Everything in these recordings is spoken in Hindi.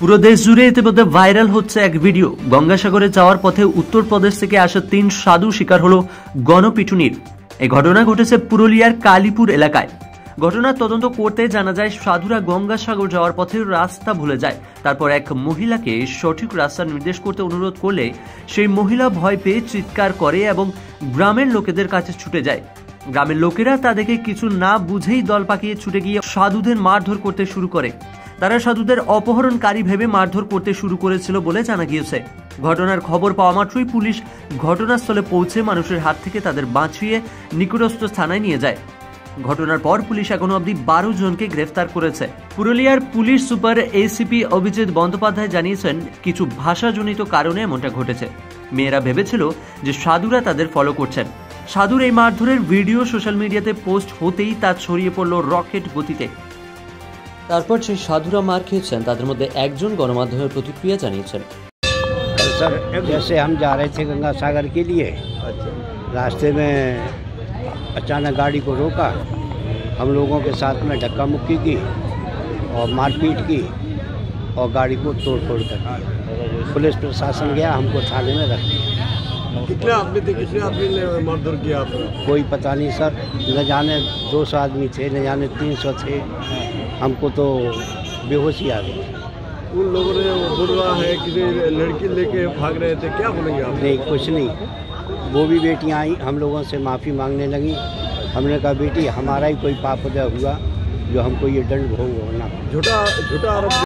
পুরো দেশ জুড়ে ইতিমধ্যে ভাইরাল হচ্ছে এক ভিডিও। গঙ্গাসাগরে যাওয়ার পথে উত্তরপ্রদেশ থেকে আসা তিন সাধু শিকার হলো গণপিটুনির। এই ঘটনা ঘটেছে পুরুলিয়ার কালীপুর এলাকায়। ঘটনার তদন্ত করতে জানা যায়, সাধুরা গঙ্গাসাগর যাওয়ার পথে রাস্তা ভুলে যায়। তারপর এক মহিলাকে সঠিক রাস্তা নির্দেশ করতে অনুরোধ করলে সেই মহিলা ভয় পেয়ে চিৎকার করে এবং গ্রামের লোকেদের কাছে ছুটে যায়। গ্রামের লোকেরা তাদেরকে কিছু না বুঝেই দল পাকিয়ে ছুটে গিয়ে সাধুদের মারধর করতে শুরু করে। তারা সাধুদের অপহরণকারী ভেবে মারধর করতে শুরু করেছিল বলে জানা গিয়েছে। ঘটনার খবর পাওয়া মাত্রই পুলিশ ঘটনাস্থলে পৌঁছে মানুষের হাত থেকে তাদের বাঁচিয়ে নিকটস্থ থানায় নিয়ে যায়। ঘটনার পর পুলিশ এখনও অবধি বারো জনকে গ্রেফতার করেছে। পুরুলিয়ার police super ACP Abhijit Bandyopadhyay জানিয়েছেন, কিছু ভাষাজনিত কারণে এমনটা ঘটেছে। মেয়েরা ভেবেছিল যে সাধুরা তাদের ফলো করছেন। সাধুর এই মারধরের ভিডিও সোশ্যাল মিডিয়াতে পোস্ট হতেই তা ছড়িয়ে পড়ল রকেট গতিতে। তারপর সেই সাধুরা মার খেয়েছেন তাদের মধ্যে একজন গণমাধ্যমের প্রতিক্রিয়া জানিয়েছেন सर जैसे हम जा रहे थे गंगा सागर के लिए रास्ते में अचानक गाड़ी को रोका हम लोगों के साथ में धक्का मुक्की की और मारपीट की और गाड़ी को तोड़ फोड़ कर दी पुलिस प्रशासन गया हमको थाने में रख दिया कितने आदमी थे कितने आदमी ने मारधर किया आपको कोई पता नहीं सर न जाने दो सौ आदमी थे न जाने तीन सौ थे हमको तो बेहोशी आ गई उन लोगों ने बोल रहा है कि लड़की लेके भाग रहे थे क्या बोलेंगे आप नहीं कुछ नहीं वो भी बेटियां आई हम लोगों से माफ़ी मांगने लगी हमने कहा बेटी हमारा ही कोई पाप उदय हुआ जो हमको ये दंड भोग होना पड़ा। झूठा झूठा आरोप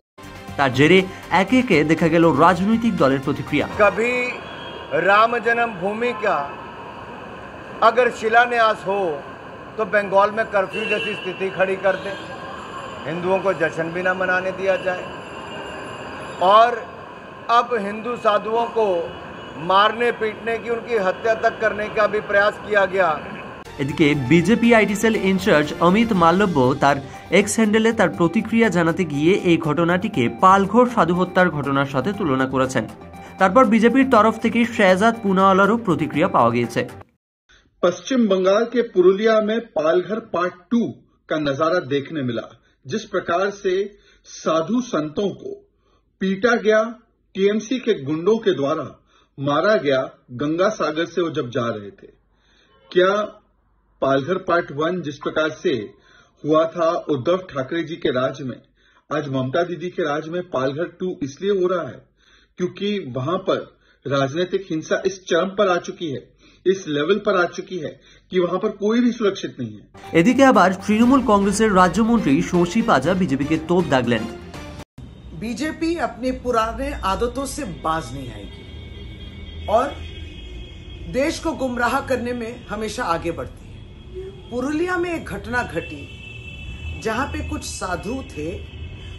তার জেরে একে একে দেখা গেল রাজনৈতিক দলের প্রতিক্রিয়া कभी राम जन्म भूमि का अगर शिलान्यास हो तो बंगाल में कर्फ्यू जैसी स्थिति खड़ी कर दे हिंदुओं को जश्न भी ना मनाने दिया जाए और अब हिंदू साधुओं को मारने पीटने की उनकी हत्या तक करने का भी प्रयास किया गया এদিকে BJP IT cell incharge Amit Malviya তার এক্স হ্যান্ডেলে তার প্রতিক্রিয়া জানাতে গিয়ে এই ঘটনাটিকে পালঘর সাধু হত্যার ঘটনার সাথে তুলনা করেছেন তারপর বিজেপির তরফ থেকে শেহজাদ পুনাওয়ালারও প্রতিক্রিয়া পাওয়া গিয়েছে पश्चिम बंगाल के पुरुलिया में पालघर पार्ट टू का नजारा देखने मिला जिस प्रकार से साधु संतों को पीटा गया टीएमसी के गुंडों के द्वारा मारा गया गंगा सागर से वो जब जा रहे थे क्या पालघर पार्ट वन जिस प्रकार से हुआ था उद्धव ठाकरे जी के राज में आज ममता दीदी के राज में पालघर टू इसलिए हो रहा है क्योंकि वहां पर राजनीतिक हिंसा इस चरम पर आ चुकी है इस लेवल पर आ चुकी है कि वहां पर कोई भी सुरक्षित नहीं है এদিকে আবার তৃণমূল কংগ্রেসের রাজ্যমন্ত্রী শশী পাজা বিজেপিকে তোপ দাগলেন बीजेपी अपने पुराने आदतों से बाज नहीं आएगी और देश को गुमराह करने में हमेशा आगे बढ़ती है पुरुलिया में एक घटना घटी जहां पे कुछ साधु थे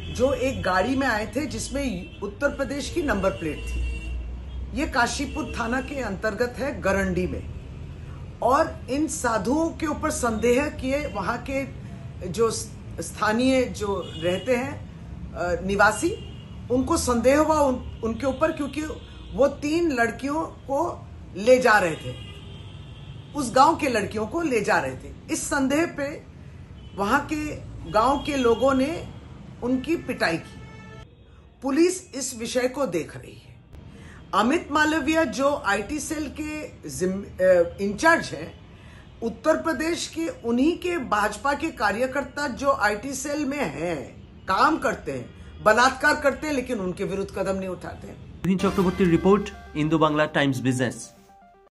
जो एक गाड़ी में आए थे जिसमें उत्तर प्रदेश की नंबर प्लेट थी। ये काशीपुर थाना के अंतर्गत है गरंडी में। और इन साधुओं के ऊपर संदेह किए वहाँ के जो स्थानीय जो रहते हैं निवासी उनको संदेह हुआ उन, उनके ऊपर क्योंकि वो तीन लड़कियों को ले जा रहे थे। उस गाँव के लड़कियों को ले जा रहे थे। इस संदेह पे वहाँ के गाँव के लोगों ने उनकी पिटाई की। पुलिस इस विषय को देख रही है। अमित मालविया जो आईटी सेल के इंचार्ज हैं, उत्तर प्रदेश के उन्हीं के भाजपा के कार्यकर्ता जो आईटी सेल में हैं, काम करते हैं, बलात्कार करते हैं, लेकिन उनके विरुद्ध कदम नहीं उठाते हैं। चक्रवर्ती रिपोर्ट, इंदो बांग्ला टाइम्स बिज़नेस।